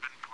been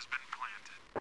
has been planted.